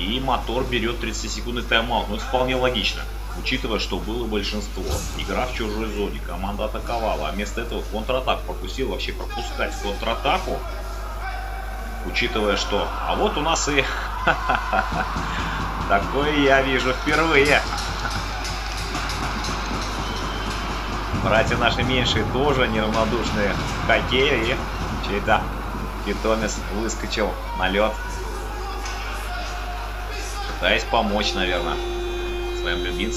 И мотор берет 30-секундный тайм-аут. Ну, это вполне логично. Учитывая, что было большинство. Игра в чужой зоне. Команда атаковала. А вместо этого контратак пропустил. Вообще пропускать контратаку. Учитывая, что... А вот у нас и... Такое я вижу впервые. Братья наши меньшие тоже неравнодушные к хоккею. И чей-то питомец выскочил на лед. Пытаясь помочь, наверное, своим любимцам